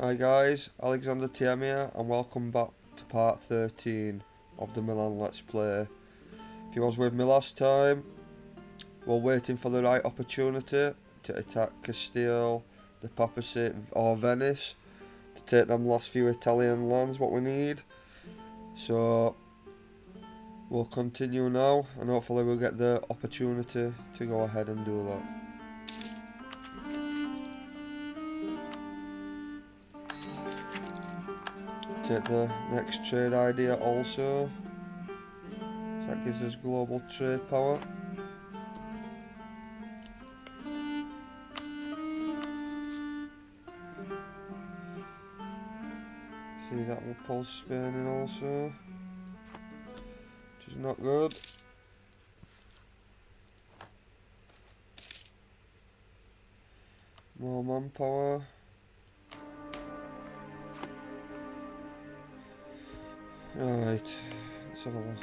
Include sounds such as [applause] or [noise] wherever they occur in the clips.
Hi guys, Alexander here and welcome back to part 13 of the Milan Let's Play. If you was with me last time, we're waiting for the right opportunity to attack Castile, the Papacy or Venice to take them last few Italian lands what we need. So we'll continue now and hopefully we'll get the opportunity to go ahead and do that. Take the next trade idea also. So that gives us global trade power. See that will pull Spain in also. Which is not good. More manpower. Right, let's have a look.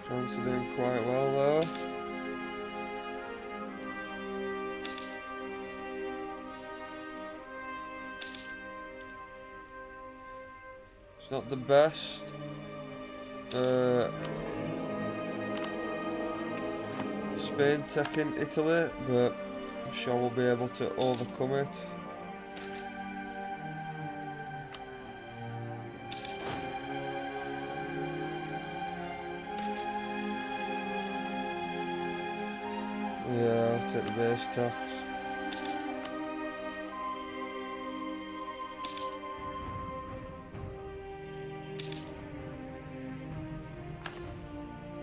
France are doing quite well though. It's not the best. Uh, Spain taking Italy, but I'm sure we'll be able to overcome it. Yeah, I'll take the base tax.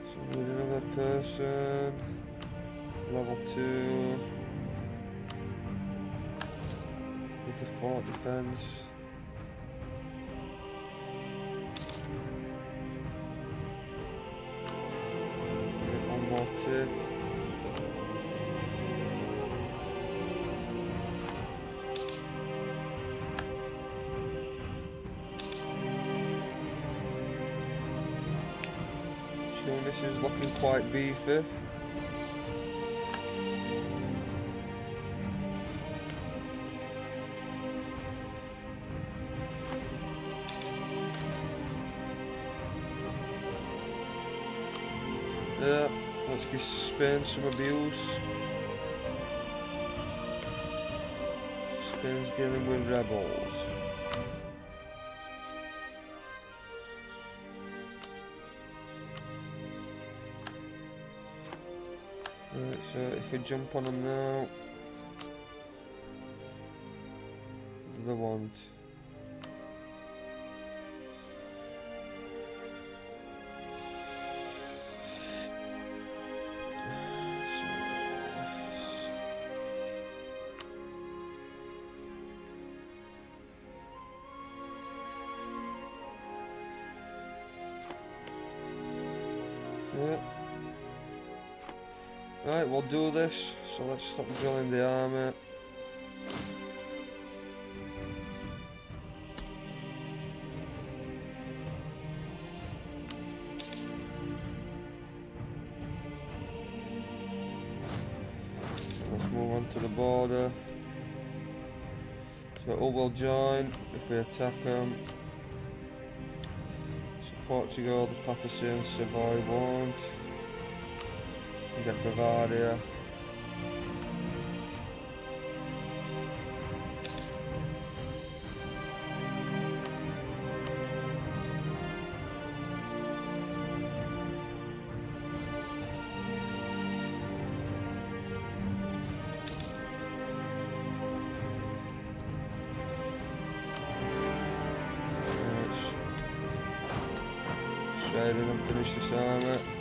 So we need another person. Level 2. Need to fort defense. Get one more tick. Tunis is looking quite beefy. Yeah, let's give Spain some abuse. Spain's dealing with rebels. Right, so if we jump on them now, Right, we'll do this. So let's stop drilling the army. Let's move on to the border. So all will join if we attack them. So Portugal, the Papacy and Savoy won't. Get Bavaria. Let's straight in and finish this army.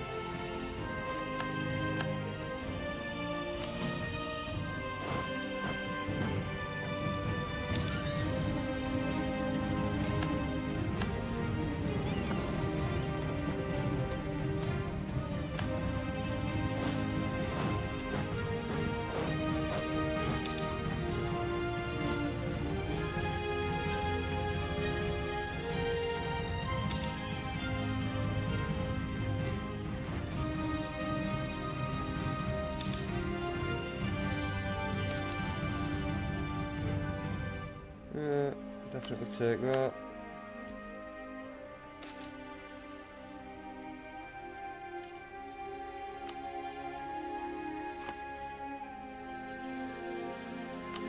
Definitely take that.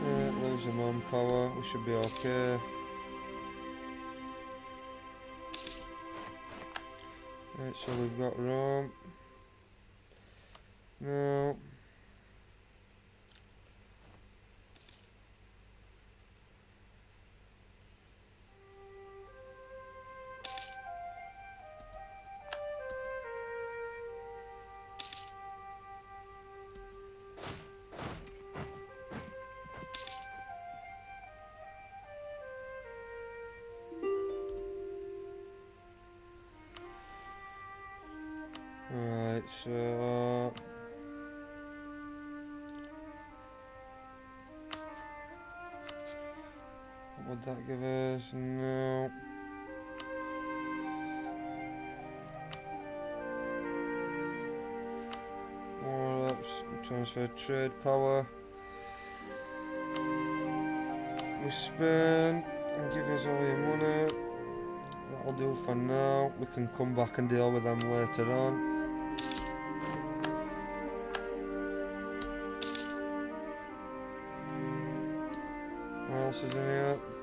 Yeah, losing manpower, we should be okay. Right, so we've got Rome. No. Right, so what would that give us? No. More transfer trade power. We spend and give us all your money. That'll do for now. We can come back and deal with them later on. Else is in here?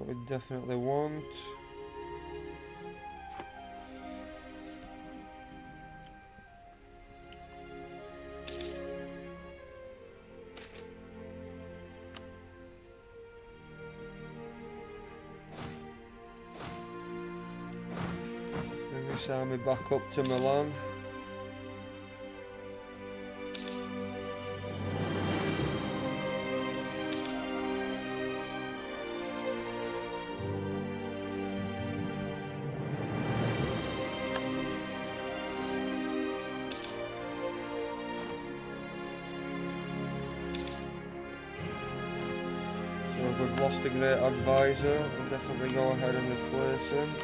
So we definitely want. Bring this army back up to Milan. Lost a great advisor, we'll definitely go ahead and replace him.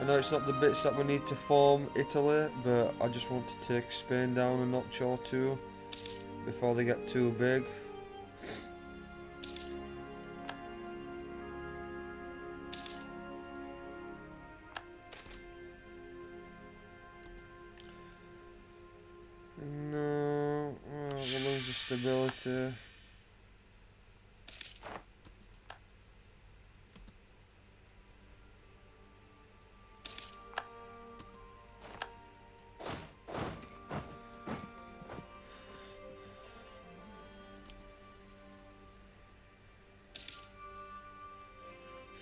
I know it's not the bits that we need to form Italy, but I just want to take Spain down a notch or two before they get too big. Stability.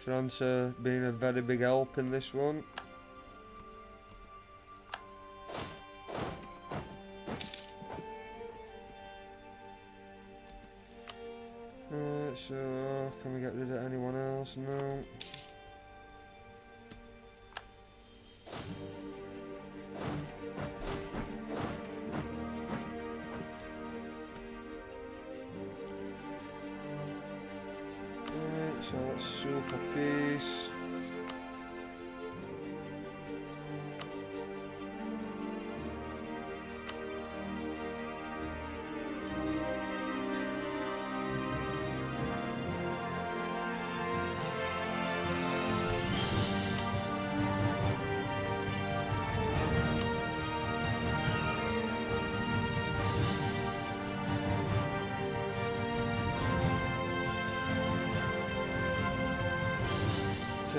France uh, being a very big help in this one. Alright, so let's sue for peace.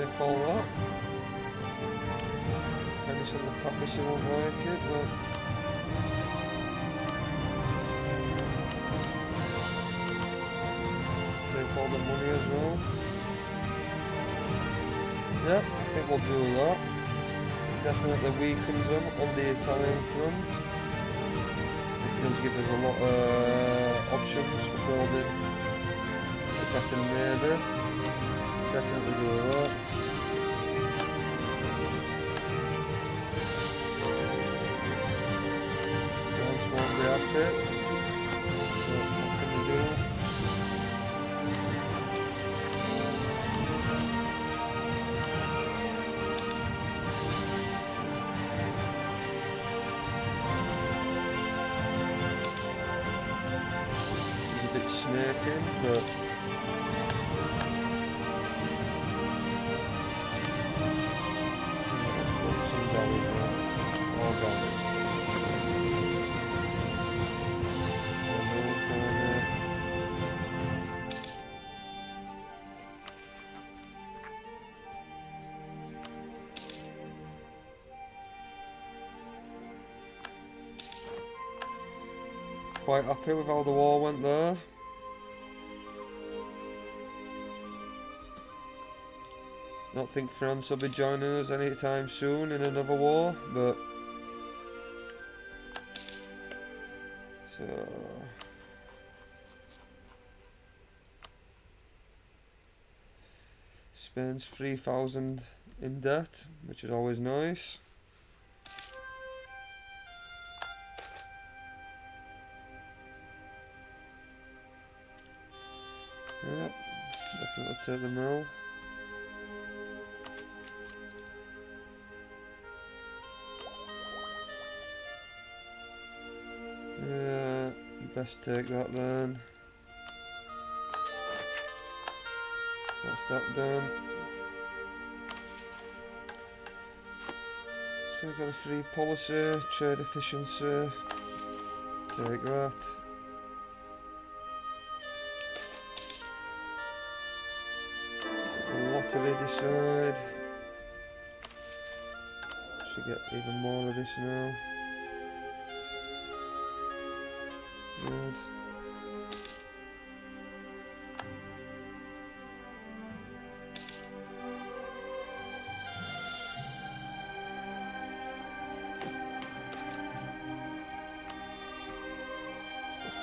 Call that. Dennis and the Papacy won't like it, but take all the money as well. Yep, I think we'll do that. Definitely weakens them on the Italian front. It does give us a lot of options for building a better navy. Definitely Quite happy with how the war went there. Don't think France will be joining us anytime soon in another war, but three thousand in debt, which is always nice. Definitely take the mill. Yeah, best take that then. That's that done. So we've got a free policy, trade efficiency. Take that. The lottery decide. Should get even more of this now. Good.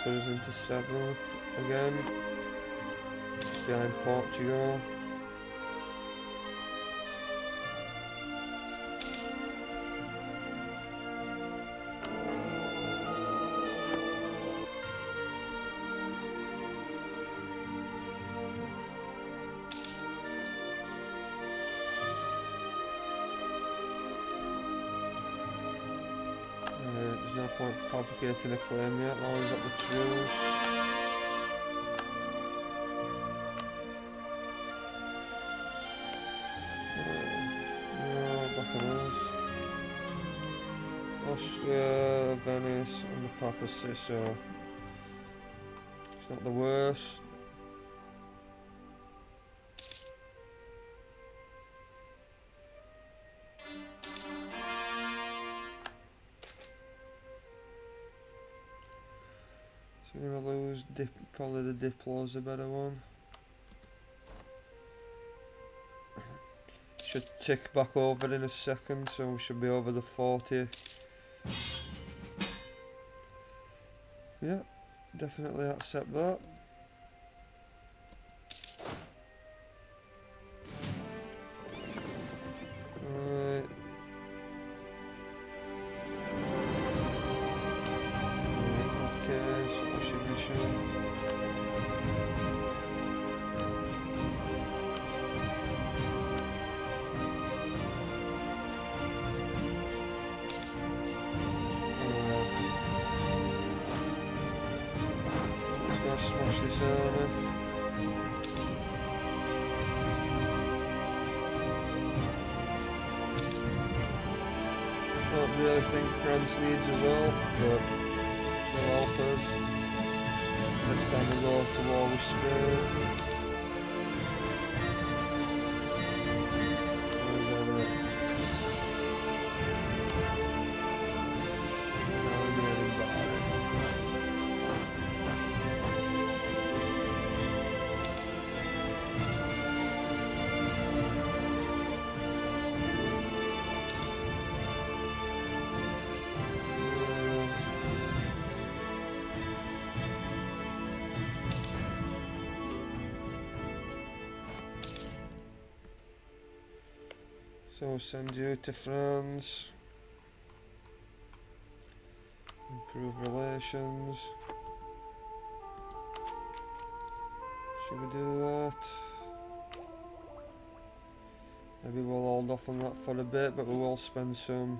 Put us into seventh again. Behind Portugal. There's no point fabricating a claim yet while we've got the truce. Uh. Austria, Venice, and the Papacy, so it's not the worst. We're gonna lose dip, probably the Diplo's a better one. Should tick back over in a second, so we should be over the 40. Yeah, definitely accept that. 80. smash this over. Don't really think France needs us all, but... Time we go to war with So send you to France. Improve relations. Should we do that? Maybe we'll hold off on that for a bit, but we will spend some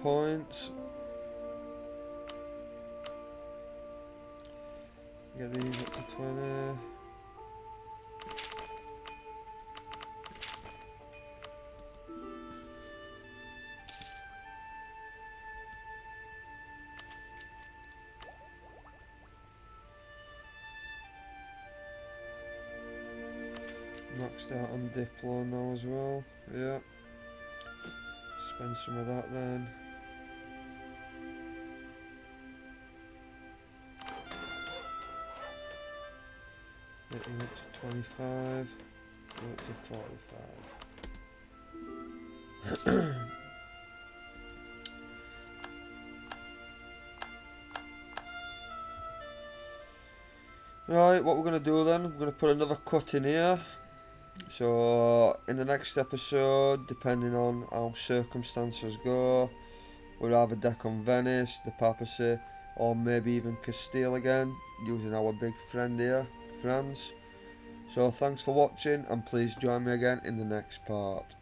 points. Get these up to 20. Maxed out on Diplo now as well. Yeah. Spend some of that then. Getting up to 25. Up to 45. [coughs] Right, what we're going to do then, we're going to put another cut in here. So, in the next episode, depending on how circumstances go, we'll have a deck on Venice, the Papacy, or maybe even Castile again, using our big friend here, France. So, thanks for watching, and please join me again in the next part.